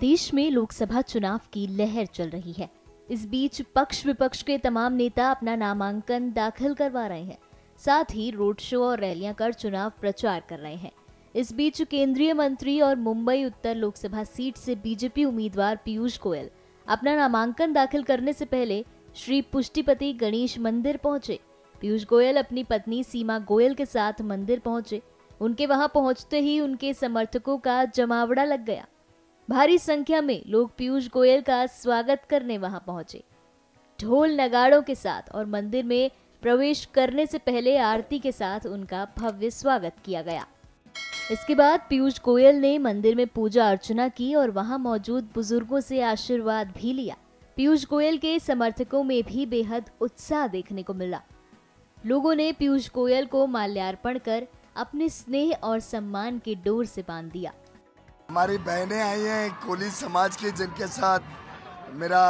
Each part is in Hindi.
देश में लोकसभा चुनाव की लहर चल रही है। इस बीच पक्ष विपक्ष के तमाम नेता अपना नामांकन दाखिल करवा रहे हैं। साथ ही रोड शो और रैलियाँ कर चुनाव प्रचार कर रहे हैं। इस बीच केंद्रीय मंत्री और मुंबई उत्तर लोकसभा सीट से बीजेपी उम्मीदवार पीयूष गोयल अपना नामांकन दाखिल करने से पहले श्री पुष्टिपति गणेश मंदिर पहुँचे। पीयूष गोयल अपनी पत्नी सीमा गोयल के साथ मंदिर पहुँचे। उनके वहाँ पहुँचते ही उनके समर्थकों का जमावड़ा लग गया। भारी संख्या में लोग पीयूष गोयल का स्वागत करने वहाँ पहुँचे। ढोल नगाड़ों के साथ और मंदिर में प्रवेश करने से पहले आरती के साथ उनका भव्य स्वागत किया गया। इसके बाद पीयूष गोयल ने मंदिर में पूजा अर्चना की और वहाँ मौजूद बुज़ुर्गों से आशीर्वाद भी लिया। पीयूष गोयल के समर्थकों में भी बेहद उत्साह देखने को मिला। लोगों ने पीयूष गोयल को माल्यार्पण कर अपने स्नेह और सम्मान की डोर से बाँध दिया। हमारी बहनें आई हैं कोली समाज की जिनके साथ मेरा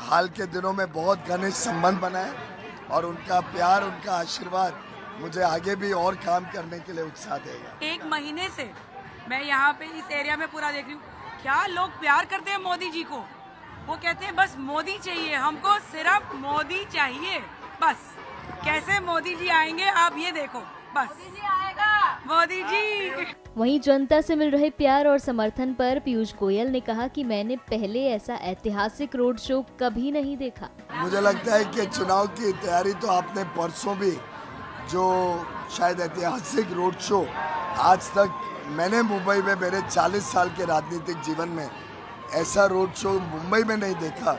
हाल के दिनों में बहुत घनिष्ठ संबंध बना है और उनका प्यार उनका आशीर्वाद मुझे आगे भी और काम करने के लिए उत्साह देगा। एक महीने से मैं यहाँ पे इस एरिया में पूरा देख रही हूँ। क्या लोग प्यार करते हैं मोदी जी को? वो कहते हैं बस मोदी चाहिए हमको सिर्फ़ मोदी चाहिए। बस। कैसे मोदी जी आएँगे आप ये देखो। बस। मोदी जी आएगा। मोदी जी। वहीं जनता से मिल रहे प्यार और समर्थन पर पीयूष गोयल ने कहा कि मैंने पहले ऐसा ऐतिहासिक रोड शो कभी नहीं देखा। मुझे लगता है कि चुनाव की तैयारी तो आपने परसों भी जो शायद ऐतिहासिक रोड शो आज तक मैंने मुंबई में मेरे 40 साल के राजनीतिक जीवन में ऐसा रोड शो मुंबई में नहीं देखा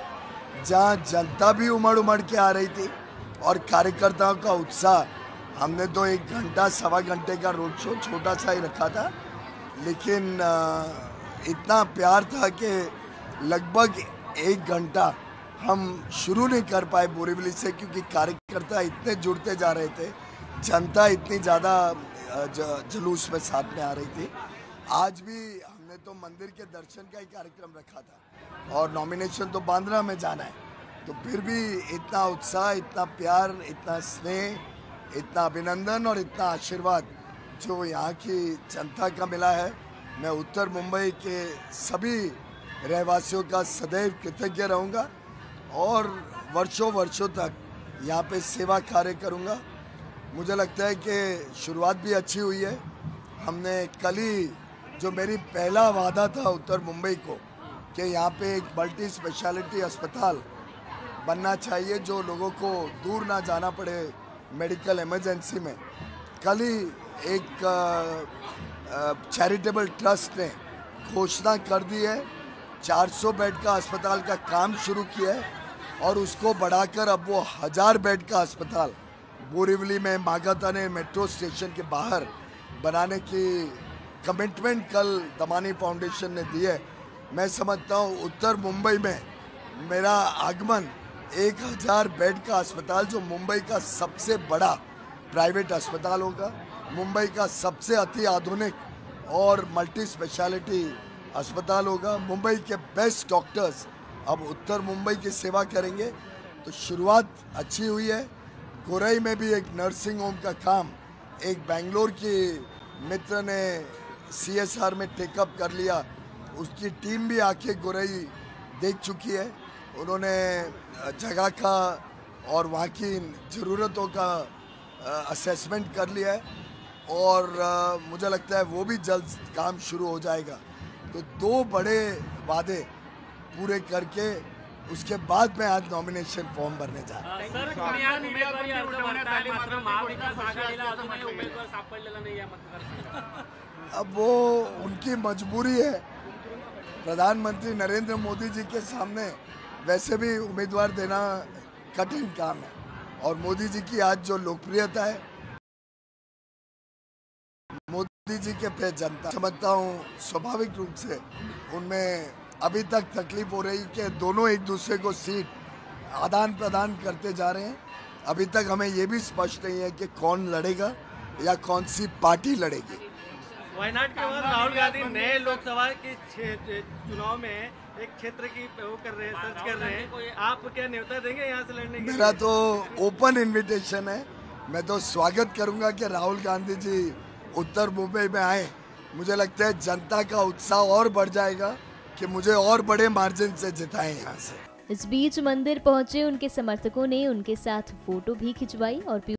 जहाँ जनता भी उमड़ उमड़ के आ रही थी और कार्यकर्ताओं का उत्साह हमने तो एक घंटा, सवा घंटे का रोड शो छोटा सा ही रखा था, लेकिन इतना प्यार था कि लगभग एक घंटा हम शुरू नहीं कर पाए बोरीवली से, क्योंकि कार्यकर्ता इतने जुड़ते जा रहे थे, जनता इतनी ज़्यादा जुलूस में साथ में आ रही थी। आज भी हमने तो मंदिर के दर्शन का ही कार्यक्रम रखा था, और नॉमिनेशन तो बांद्रा में जाना है तो फिर भी इतना उत्साह, इतना प्यार, इतना स्नेह इतना अभिनंदन और इतना आशीर्वाद जो यहाँ की जनता का मिला है। मैं उत्तर मुंबई के सभी रहवासियों का सदैव कृतज्ञ रहूँगा और वर्षों वर्षों तक यहाँ पे सेवा कार्य करूँगा। मुझे लगता है कि शुरुआत भी अच्छी हुई है। हमने कल ही जो मेरी पहला वादा था उत्तर मुंबई को कि यहाँ पे एक मल्टी स्पेशलिटी अस्पताल बनना चाहिए, जो लोगों को दूर ना जाना पड़े मेडिकल इमरजेंसी में। कल ही एक चैरिटेबल ट्रस्ट ने घोषणा कर दी है 400 बेड का अस्पताल का काम शुरू किया है और उसको बढ़ाकर अब वो हज़ार बेड का अस्पताल बोरीवली में मागाताने मेट्रो स्टेशन के बाहर बनाने की कमिटमेंट कल दमानी फाउंडेशन ने दी है। मैं समझता हूँ उत्तर मुंबई में मेरा आगमन एक हज़ार बेड का अस्पताल जो मुंबई का सबसे बड़ा प्राइवेट अस्पताल होगा, मुंबई का सबसे अति आधुनिक और मल्टी स्पेशलिटी अस्पताल होगा। मुंबई के बेस्ट डॉक्टर्स अब उत्तर मुंबई की सेवा करेंगे। तो शुरुआत अच्छी हुई है। गोरई में भी एक नर्सिंग होम का काम, एक बेंगलोर की मित्र ने सीएसआर में टेकअप कर लिया। उसकी टीम भी आके गोरई देख चुकी है। उन्होंने जगह का और वहाँ की ज़रूरतों का असेसमेंट कर लिया है और मुझे लगता है वो भी जल्द काम शुरू हो जाएगा। तो दो बड़े वादे पूरे करके उसके बाद मैं आज नॉमिनेशन फॉर्म भरने जा अब वो उनकी मजबूरी है। प्रधानमंत्री नरेंद्र मोदी जी के सामने वैसे भी उम्मीदवार देना कठिन काम है। और मोदी जी की आज जो लोकप्रियता है, मोदी जी के पे जनता, समझता हूँ, स्वाभाविक रूप से उनमें अभी तक तकलीफ़ हो रही कि दोनों एक दूसरे को सीट आदान प्रदान करते जा रहे हैं। अभी तक हमें ये भी स्पष्ट नहीं है कि कौन लड़ेगा या कौन सी पार्टी लड़ेगी। वायनाड के बाद राहुल गांधी नए लोकसभा के चुनाव में एक क्षेत्र की वो कर रहे हैं सर्च कर रहे हैं। आप क्या न्योता देंगे यहाँ से लड़ने के मेरा तो ओपन इनविटेशन है। मैं तो स्वागत करूँगा कि राहुल गांधी जी उत्तर मुंबई में आए। मुझे लगता है जनता का उत्साह और बढ़ जाएगा कि मुझे और बड़े मार्जिन से जिताए यहाँ से। इस बीच मंदिर पहुँचे उनके समर्थकों ने उनके साथ फ़ोटो भी खिंचवाई और